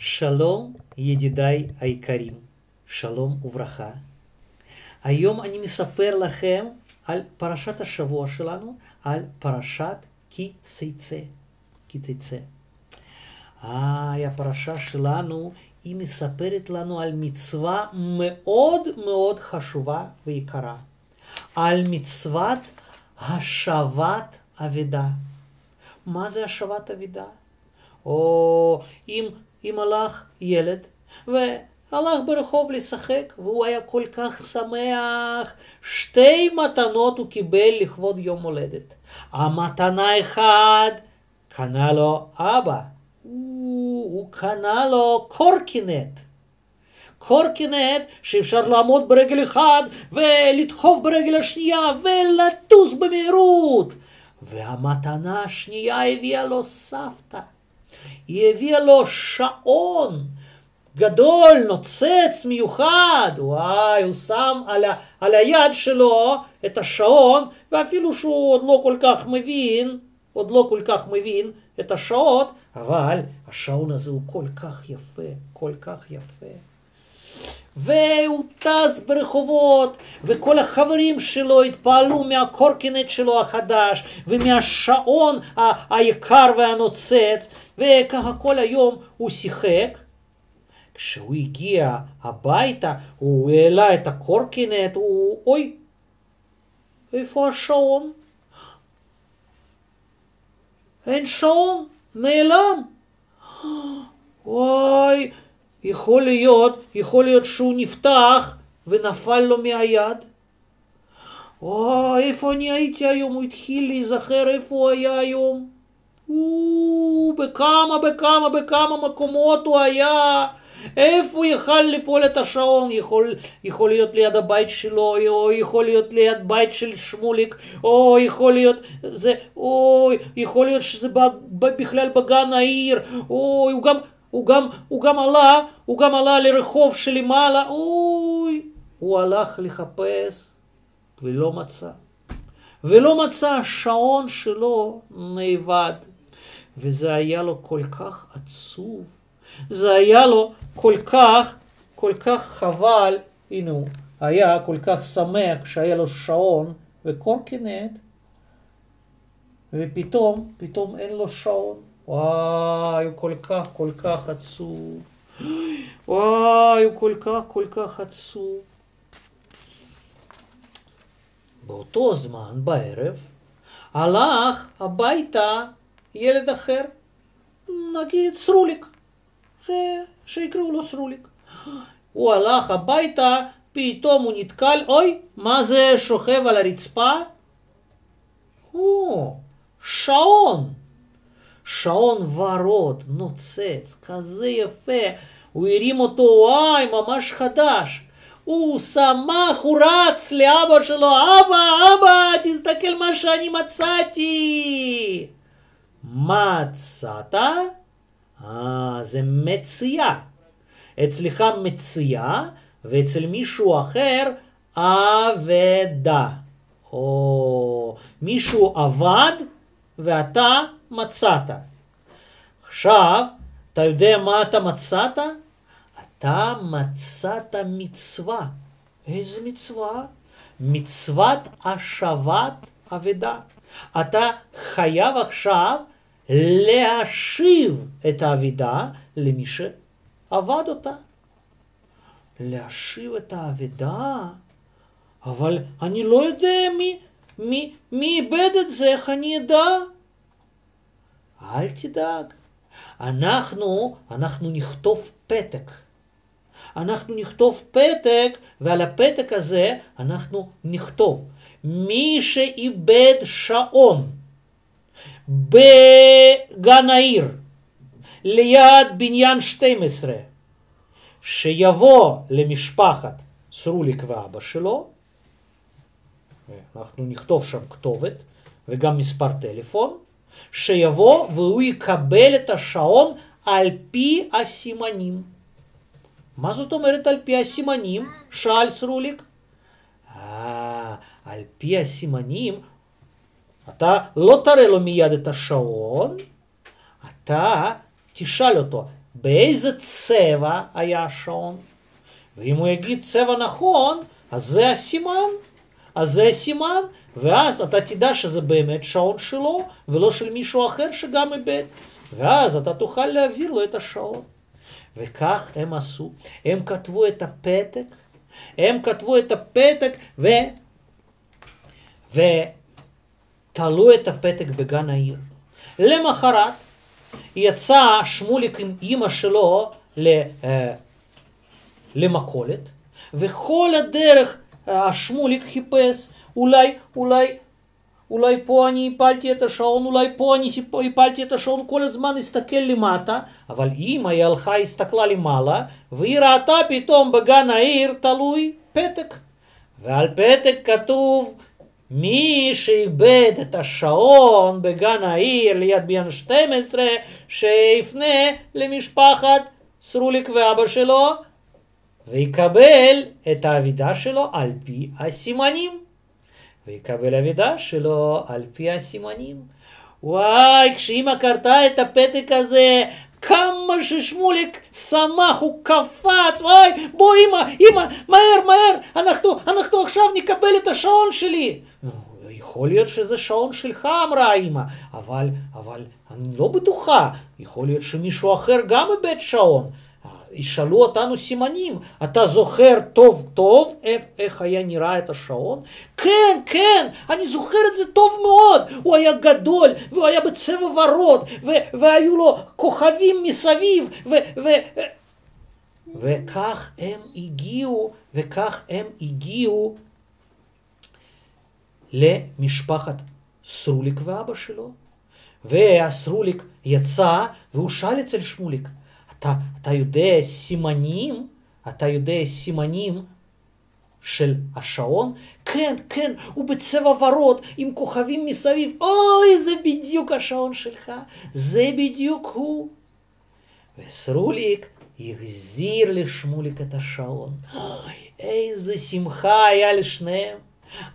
שלום ידידיי היקרים, שלום וברכה. היום אני מספר לכם על פרשת השבוע שלנו, על פרשת כי תצא. כי תצא. איי, הפרשה שלנו, היא מספרת לנו על מצווה מאוד מאוד חשובה ויקרה. על מצוות השבת אבדה. מה זה השבת אבדה? או אם, אם הלך ילד והלך ברחוב לשחק והוא היה כל כך שמח, שתי מתנות הוא קיבל לכבוד יום הולדת. המתנה אחת קנה לו אבא, הוא, הוא קנה לו קורקינט. קורקינט שאפשר לעמוד ברגל אחד ולדחוף ברגל השנייה ולטוס במהירות. והמתנה השנייה הביאה לו סבתא. היא הביאה לו שעון גדול, נוצץ, מיוחד. וואי, הוא שם על, ה, על היד שלו את השעון, ואפילו שהוא עוד לא כל כך מבין, עוד לא כל כך מבין את השעות, אבל השעון הזה הוא כל כך יפה, כל כך יפה. והוא טס ברחובות, וכל החברים שלו התפעלו מהקורקינט שלו החדש, ומהשעון היקר והנוצץ, וככה כל היום הוא שיחק. כשהוא הגיע הביתה, הוא העלה את הקורקינט, הוא... אוי, איפה השעון? אין שעון, נעלם. וואי, יכול להיות, יכול להיות שהוא נפתח ונפל לו מהיד. וואי, איפה אני הייתי היום? הוא התחיל להיזכר איפה הוא היה היום. הוא, בכמה, בכמה, בכמה מקומות הוא היה. איפה הוא יכל ליפול את השעון? יכול, יכול להיות ליד הבית שלו, או יכול להיות ליד בית של שמוליק, או יכול להיות זה, או יכול להיות שזה בכלל בגן העיר, או הוא גם, הוא גם, הוא גם עלה, הוא גם עלה לרחוב שלמעלה, אוי, הוא הלך לחפש ולא מצא. ולא מצא השעון שלו נאבד. וזה היה לו כל כך עצוב. זה היה לו כל כך, כל כך חבל, הנה הוא היה כל כך שמח שהיה לו שעון וקורקינט, ופתאום, פתאום אין לו שעון. וואי, הוא כל כך, כל כך עצוב. וואי, הוא כל כך, כל כך עצוב. באותו זמן, בערב, הלך הביתה ילד אחר, נגיד סרוליק, ש... שיקראו לו סרוליק. הוא הלך הביתה, פתאום הוא נתקל, אוי, מה זה שוכב על הרצפה? או, שעון. שעון ורוד, נוצץ, כזה יפה. הוא הרים אותו, וואי, ממש חדש. הוא שמח, הוא רץ לאבא שלו, אבא, אבא, תסתכל מה שאני מצאתי. מצאת? אה, זה מציאה. אצלך מציאה, ואצל מישהו אחר אבדה. או מישהו עבד ואתה מצאת. עכשיו, אתה יודע מה אתה מצאת? אתה מצאת מצווה. איזה מצווה? מצוות השבת אבדה. אתה חייב עכשיו להשיב את האבדה למי שעבד אותה. להשיב את האבדה? אבל אני לא יודע מי, מי, מי איבד את זה, איך אני אדע? אל תדאג. אנחנו, אנחנו נכתוב פתק. אנחנו נכתוב פתק, ועל הפתק הזה אנחנו נכתוב מי שאיבד שעון בגן העיר ליד בניין 12 שיבוא למשפחת סרוליק ואבא שלו, אנחנו נכתוב שם כתובת וגם מספר טלפון, שיבוא והוא יקבל את השעון על פי הסימנים. מה זאת אומרת על פי הסימנים? שאל סרוליק. אה, על פי הסימנים, אתה לא תראה לו מיד את השעון, אתה תשאל אותו, באיזה צבע היה השעון, ואם הוא יגיד צבע נכון, אז זה הסימן, אז זה הסימן, ואז אתה תדע שזה באמת שעון שלו, ולא של מישהו אחר שגם איבד, ואז אתה תוכל להחזיר לו את השעון. וכך הם עשו, הם כתבו את הפתק, הם כתבו את הפתק ו... ותלו את הפתק בגן העיר. למחרת יצא שמוליק עם אימא שלו אה, למכולת, וכל הדרך השמוליק חיפש, אולי, אולי, אולי פה אני הפלתי את השעון, אולי פה אני הפלתי את השעון, כל הזמן הסתכל למטה, אבל אמא היא הלכה, הסתכלה למעלה, והיא ראתה פתאום בגן העיר תלוי פתק. ועל פתק כתוב מי שאיבד את השעון בגן העיר ליד ביאן 12, שיפנה למשפחת סרוליק ואבא שלו, ויקבל את האבידה שלו על פי הסימנים. ויקבל אבידה שלו על פי הסימנים. וואי, כשאימא קרתה את הפתק הזה, כמה ששמוליק שמח, הוא קפץ, וואי, בוא אמא, אמא, מהר, מהר, אנחנו, אנחנו עכשיו נקבל את השעון שלי. יכול להיות שזה שעון שלך, אמרה האמא, אבל, אבל אני לא בטוחה, יכול להיות שמישהו אחר גם איבד שעון. ישאלו אותנו סימנים, אתה זוכר טוב טוב איך, איך היה נראה את השעון? כן, כן, אני זוכר את זה טוב מאוד, הוא היה גדול, והוא היה בצבע ורוד, ו- והיו לו כוכבים מסביב, ו- ו- וכך הם הגיעו, וכך הם הגיעו למשפחת סרוליק ואבא שלו. והסרוליק יצא והוא שאל אצל שמוליק, אתה, אתה יודע סימנים? אתה יודע סימנים של השעון? כן, כן, הוא בצבע ורוד עם כוכבים מסביב. אוי, זה בדיוק השעון שלך, זה בדיוק הוא. וסרוליק החזיר לשמוליק את השעון. אוי, איזה שמחה היה לשניהם.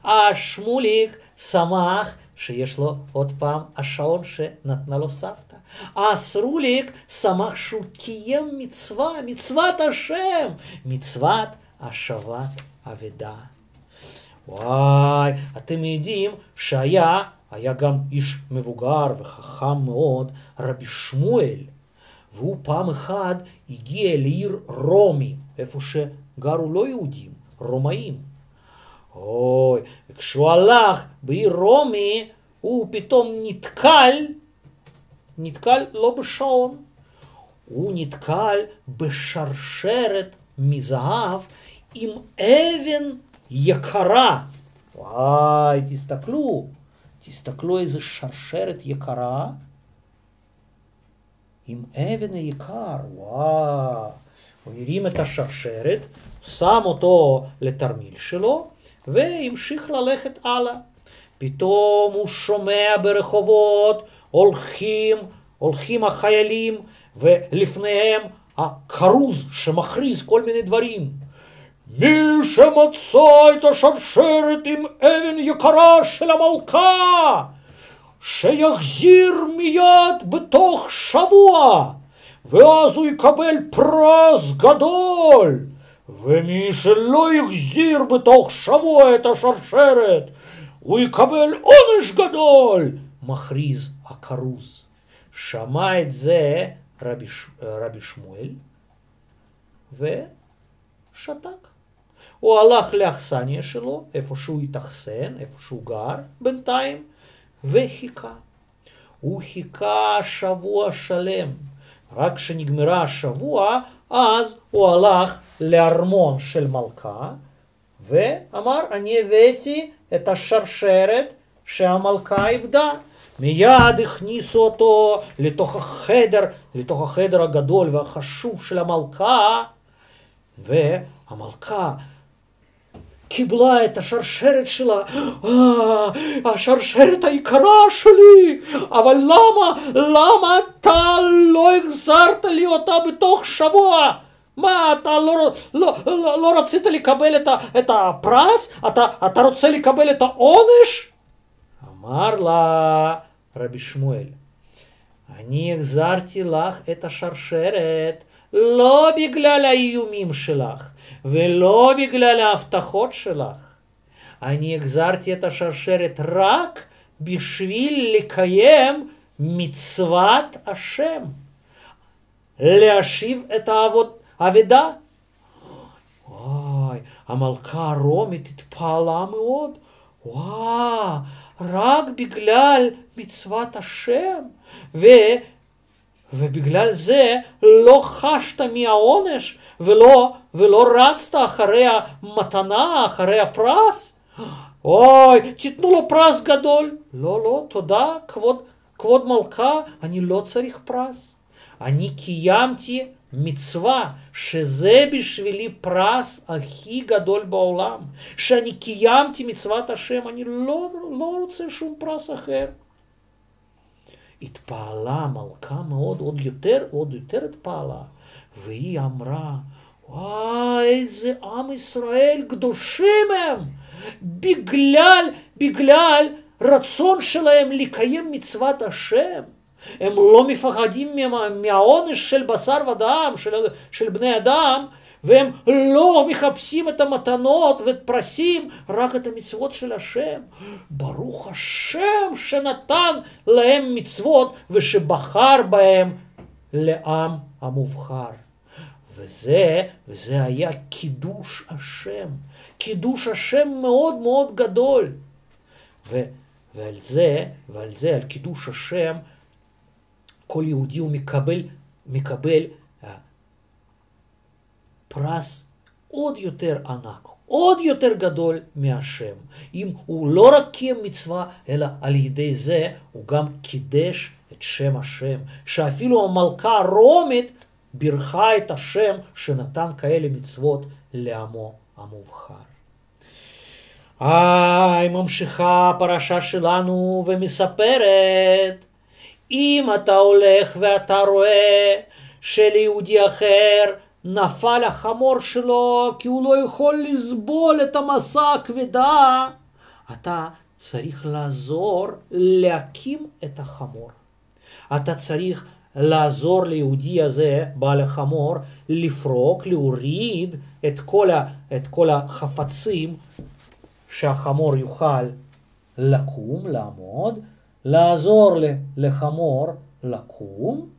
השמוליק שמח שיש לו עוד פעם השעון שנתנה לו סבתא. הסרוליק שמח שהוא קיים מצווה, מצוות השם, מצוות השבת אבדה. וואי, אתם יודעים שהיה, היה גם איש מבוגר וחכם מאוד, רבי שמואל, והוא פעם אחת הגיע לעיר רומי, איפה שגרו לא יהודים, רומאים. אוי, וכשהוא הלך בעיר רומי, הוא פתאום נתקל, נתקל לא בשעון, הוא נתקל בשרשרת מזהב עם אבן יקרה. וואי, תסתכלו, תסתכלו איזה שרשרת יקרה עם אבן היקר, וואו. הוא הרים את השרשרת, שם אותו לתרמיל שלו, והמשיך ללכת הלאה. פתאום הוא שומע ברחובות הולכים, הולכים החיילים, ולפניהם הכרוז שמכריז כל מיני דברים. מי שמצא את השרשרת עם אבן יקרה של המלכה, שיחזיר מיד בתוך שבוע, ואז הוא יקבל פרס גדול. ומי שלא יחזיר בתוך שבוע את השרשרת, הוא יקבל עונש גדול, מכריז הכרוז. שמע את זה רבי, רבי שמואל ושתק. הוא הלך לאכסניה שלו, איפה שהוא התאכסן, איפה שהוא גר בינתיים, וחיכה. הוא חיכה שבוע שלם. רק כשנגמרה השבוע, אז הוא הלך לארמון של מלכה, ואמר, אני הבאתי את השרשרת שהמלכה איבדה. מיד הכניסו אותו לתוך החדר, לתוך החדר הגדול והחשוב של המלכה, והמלכה קיבלה את השרשרת שלה, אה, השרשרת היקרה שלי, אבל למה, למה אתה לא החזרת לי אותה בתוך שבוע? מה, אתה לא, לא, לא, לא רצית לקבל את, ה, את הפרס? אתה, אתה רוצה לקבל את העונש? אמר לה רבי שמואל, אני החזרתי לך את השרשרת לא ולא בגלל ההבטחות שלך. אני החזרתי את השרשרת רק בשביל לקיים מצוות השם. להשיב את האבדה. וואי, המלכה הרומית התפעלה מאוד. וואו, רק בגלל מצוות השם. ו... ובגלל זה לא חשת מהעונש ולא, ולא רצת אחרי המתנה, אחרי הפרס? אוי, תיתנו לו פרס גדול. לא, לא, תודה, כבוד, כבוד מלכה, אני לא צריך פרס. אני קיימתי מצווה שזה בשבילי פרס הכי גדול בעולם. שאני קיימתי מצוות השם, אני לא, לא רוצה שום פרס אחר. התפעלה המלכה מאוד, עוד יותר, עוד יותר התפעלה, והיא אמרה, וואי, איזה עם ישראל קדושים הם, בגלל, בגלל רצון שלהם לקיים מצוות השם. הם לא מפחדים מהעונש של בשר ודם, של, של בני אדם, והם לא מחפשים את המתנות ואת פרסים, רק את המצוות של השם. ברוך השם שנתן להם מצוות ושבחר בהם לעם המובחר. וזה, וזה היה קידוש השם. קידוש השם מאוד מאוד גדול. ו, ועל זה, ועל זה, על קידוש השם, כל יהודי הוא מקבל, מקבל פרס עוד יותר ענק, עוד יותר גדול מהשם. אם הוא לא רק קיים מצווה, אלא על ידי זה הוא גם קידש את שם השם. שאפילו המלכה הרומית בירכה את השם שנתן כאלה מצוות לעמו המובחר. היי, ממשיכה הפרשה שלנו ומספרת, אם אתה הולך ואתה רואה שליהודי אחר נפל החמור שלו כי הוא לא יכול לסבול את המסע הכבדה, אתה צריך לעזור להקים את החמור. אתה צריך לעזור ליהודי הזה, בעל החמור, לפרוק, להוריד את כל, ה, את כל החפצים שהחמור יוכל לקום, לעמוד, לעזור לחמור לקום,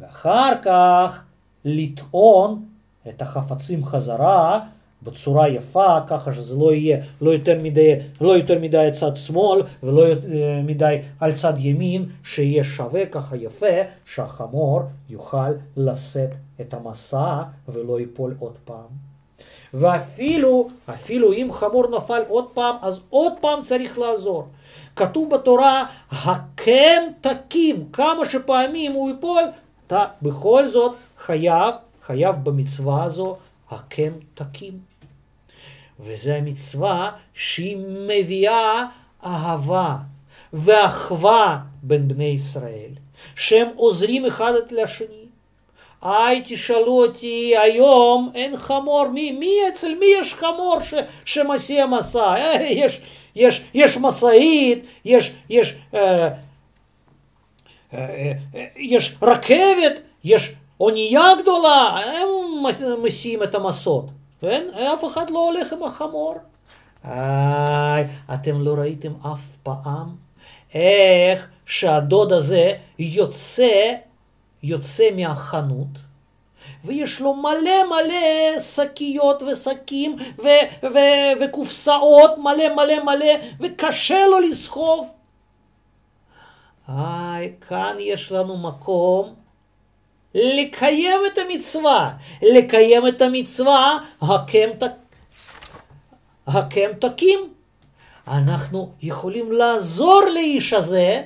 ואחר כך לטעון את החפצים חזרה בצורה יפה, ככה שזה לא יהיה לא יותר מדי, לא יותר מדי צד שמאל ולא יותר מדי על צד ימין, שיהיה שווה ככה יפה, שהחמור יוכל לשאת את המסע ולא ייפול עוד פעם. ואפילו, אפילו אם חמור נפל עוד פעם, אז עוד פעם צריך לעזור. כתוב בתורה, הקם תקים, כמה שפעמים הוא ייפול, אתה בכל זאת חייב, חייב במצווה הזו, הקם תקים. וזו המצווה שהיא מביאה אהבה ואחווה בין בני ישראל, שהם עוזרים אחד את לשני. היי, תשאלו אותי, היום אין חמור, מי, מי אצל מי יש חמור ש, שמסיע מסע? אה, יש, יש, יש משאית, יש, יש, אה, אה, אה, יש רכבת, יש אונייה גדולה, הם מסיעים את המסות. כן? אף אחד לא הולך עם החמור. איי, אתם לא ראיתם אף פעם איך שהדוד הזה יוצא, יוצא מהחנות, ויש לו מלא מלא שקיות ושקים וקופסאות מלא מלא מלא, וקשה לו לסחוב. איי, כאן יש לנו מקום לקיים את המצווה. לקיים את המצווה, הקם, הקם תקים. אנחנו יכולים לעזור לאיש הזה,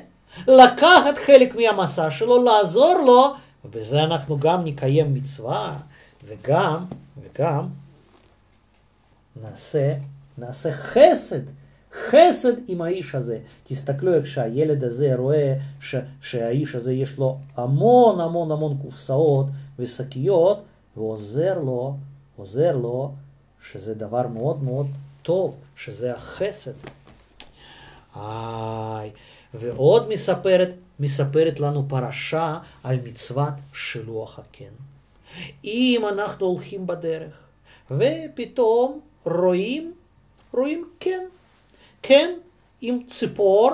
לקחת חלק מהמסע שלו, לעזור לו, ובזה אנחנו גם נקיים מצווה, וגם, וגם נעשה, נעשה חסד חסד עם האיש הזה. תסתכלו איך שהילד הזה רואה ש, שהאיש הזה יש לו המון המון המון קופסאות ושקיות, ועוזר לו, עוזר לו, שזה דבר מאוד מאוד טוב, שזה החסד. איי, ועוד מספרת מספרת לנו פרשה על מצוות שילוח הקן. אם אנחנו הולכים בדרך, ופתאום רואים, רואים קן, קן עם ציפור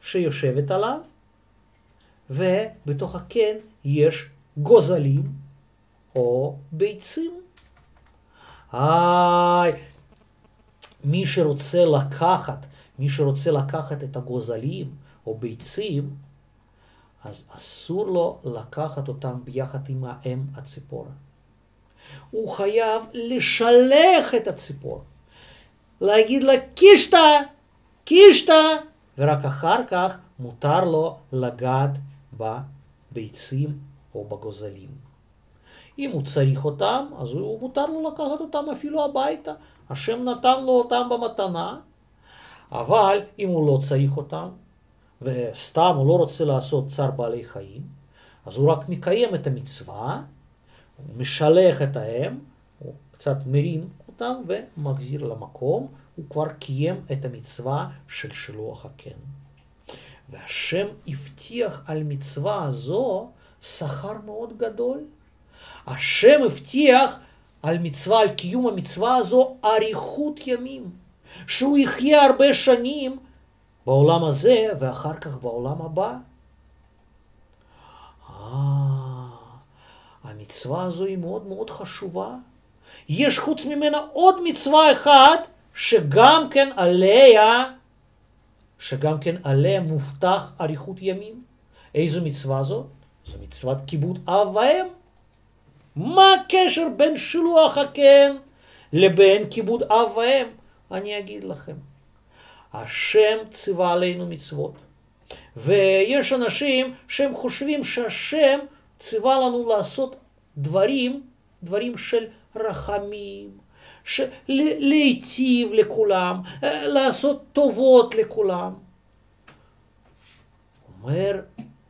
שיושבת עליו, ובתוך הקן יש גוזלים או ביצים. איי, מי שרוצה לקחת, מי שרוצה לקחת את הגוזלים או ביצים, אז אסור לו לקחת אותם ביחד עם האם הציפורה. הוא חייב לשלח את הציפור, להגיד לה קישטה, קישטה, ורק אחר כך מותר לו לגעת בביצים או בגוזלים. אם הוא צריך אותם, אז הוא מותר לו לקחת אותם אפילו הביתה. השם נתן לו אותם במתנה, אבל אם הוא לא צריך אותם, וסתם הוא לא רוצה לעשות צער בעלי חיים, אז הוא רק מקיים את המצווה, משלח את האם, הוא קצת מרים אותם ומחזיר למקום, הוא כבר קיים את המצווה של שילוח הקן. והשם הבטיח על מצווה הזו שכר מאוד גדול. השם הבטיח על מצווה, על קיום המצווה הזו, אריכות ימים. שהוא יחיה הרבה שנים בעולם הזה ואחר כך בעולם הבא. אה, המצווה הזו היא מאוד מאוד חשובה. יש חוץ ממנה עוד מצווה אחת שגם כן עליה, שגם כן עליה מובטח אריכות ימים. איזו מצווה זו? זו מצוות כיבוד אב ואם. מה הקשר בין שילוח הקן לבין כיבוד אב ואם? אני אגיד לכם. השם ציווה עלינו מצוות. ויש אנשים שהם חושבים שהשם ציווה לנו לעשות דברים, דברים של רחמים, של... להיטיב לכולם, לעשות טובות לכולם. אומר,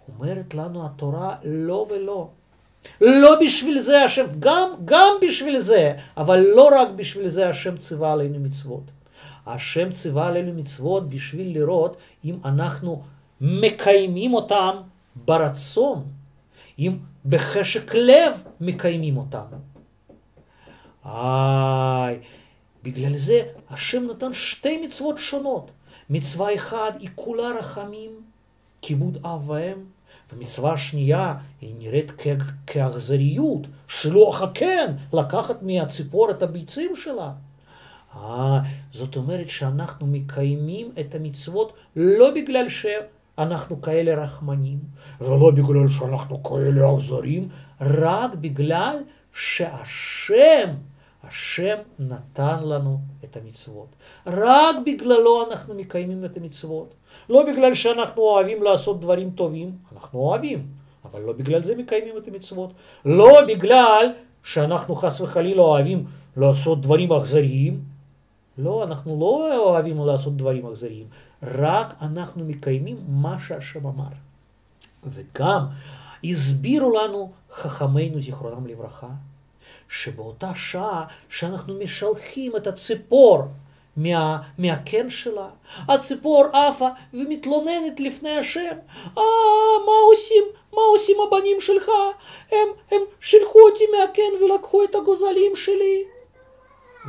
אומרת לנו התורה לא ולא. לא בשביל זה השם, גם, גם בשביל זה, אבל לא רק בשביל זה השם ציווה עלינו מצוות. השם ציווה עלינו מצוות בשביל לראות אם אנחנו מקיימים אותם ברצון, אם בחשק לב מקיימים אותם. איי, בגלל זה השם נתן שתי מצוות שונות. מצווה אחת היא כולה רחמים, כיבוד אב ואם, ומצווה שנייה היא נראית כאכזריות, שלוח הקן, לקחת מהציפור את הביצים שלה. אה, זאת אומרת שאנחנו מקיימים את המצוות לא בגלל שאנחנו כאלה רחמנים, ולא בגלל שאנחנו כאלה אכזרים, רק בגלל שהשם, השם נתן לנו את המצוות. רק בגללו אנחנו מקיימים את המצוות. לא בגלל שאנחנו אוהבים לעשות דברים טובים, אנחנו אוהבים, אבל לא בגלל זה מקיימים את המצוות. לא בגלל שאנחנו חס וחלילה אוהבים לעשות דברים אכזריים, לא, אנחנו לא אוהבים לעשות דברים אכזריים, רק אנחנו מקיימים מה שהשם אמר. וגם הסבירו לנו חכמינו זיכרונם לברכה, שבאותה שעה שאנחנו משלחים את הציפור מה, מהקן שלה, הציפור עפה ומתלוננת לפני השם, אה, מה עושים, מה עושים הבנים שלך? הם, הם שילחו אותי מהקן ולקחו את הגוזלים שלי.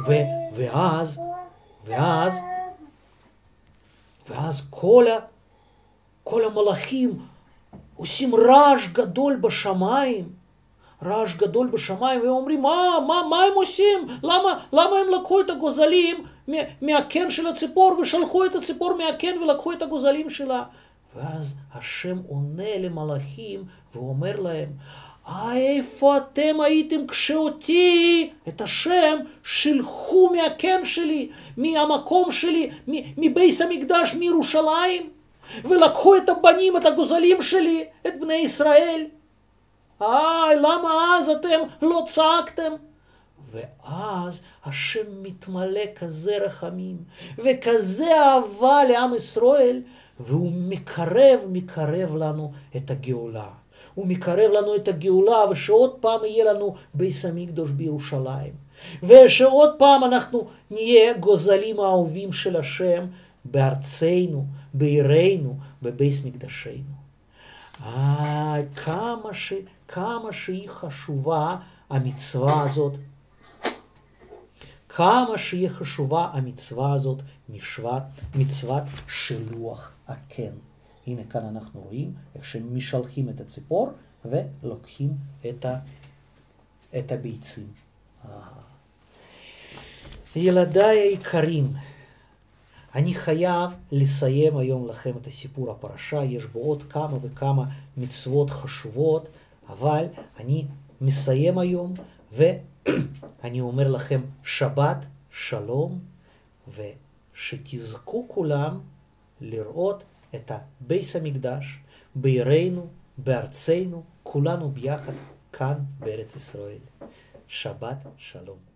ו, ואז, ואז, ואז כל, ה, כל המלאכים עושים רעש גדול בשמיים, רעש גדול בשמיים, והם אומרים, מה, מה, מה הם עושים? למה, למה הם לקחו את הגוזלים מהקן של הציפור ושלחו את הציפור מהקן ולקחו את הגוזלים שלה? ואז השם עונה למלאכים ואומר להם, איפה אתם הייתם כשאותי, את השם, שילחו מהקן שלי, מהמקום שלי, מבייס המקדש, מירושלים, ולקחו את הבנים, את הגוזלים שלי, את בני ישראל. איי, למה אז אתם לא צעקתם? ואז השם מתמלא כזה רחמים, וכזה אהבה לעם ישראל, והוא מקרב, מקרב לנו את הגאולה. הוא מקרב לנו את הגאולה, ושעוד פעם יהיה לנו ביס המקדוש בירושלים. ושעוד פעם אנחנו נהיה גוזלים האהובים של השם בארצנו, בעירנו, בביס מקדשנו. אה, כמה, ש, כמה שהיא חשובה המצווה הזאת, כמה שהיא חשובה המצווה הזאת, משוואת, מצוות שילוח הקן. הנה כאן אנחנו רואים איך שמשלחים את הציפור ולוקחים את, ה, את הביצים. ילדיי היקרים, אני חייב לסיים היום לכם את הסיפור הפרשה, יש בו עוד כמה וכמה מצוות חשובות, אבל אני מסיים היום ואני אומר לכם שבת שלום ושתזכו כולם לראות את הביס המקדש בעירנו, בארצנו, כולנו ביחד כאן בארץ ישראל. שבת שלום.